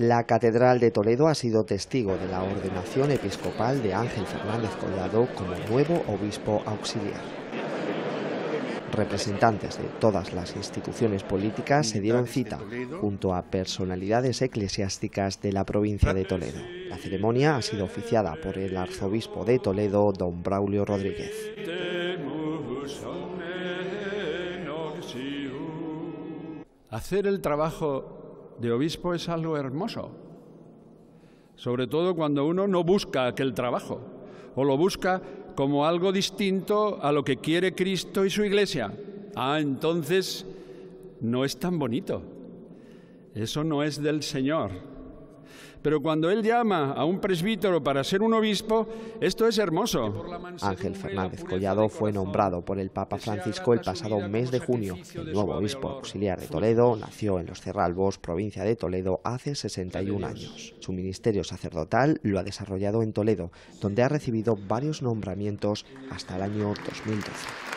La Catedral de Toledo ha sido testigo de la ordenación episcopal de Ángel Fernández Collado como nuevo obispo auxiliar. Representantes de todas las instituciones políticas se dieron cita junto a personalidades eclesiásticas de la provincia de Toledo. La ceremonia ha sido oficiada por el arzobispo de Toledo, don Braulio Rodríguez. Hacer el trabajo de obispo es algo hermoso, sobre todo cuando uno no busca aquel trabajo o lo busca como algo distinto a lo que quiere Cristo y su iglesia. Ah, entonces no es tan bonito. Eso no es del Señor. Pero cuando él llama a un presbítero para ser un obispo, esto es hermoso. Ángel Fernández Collado fue nombrado por el Papa Francisco el pasado mes de junio. El nuevo obispo auxiliar de Toledo nació en Los Cerralbos, provincia de Toledo, hace 61 años. Su ministerio sacerdotal lo ha desarrollado en Toledo, donde ha recibido varios nombramientos hasta el año 2012.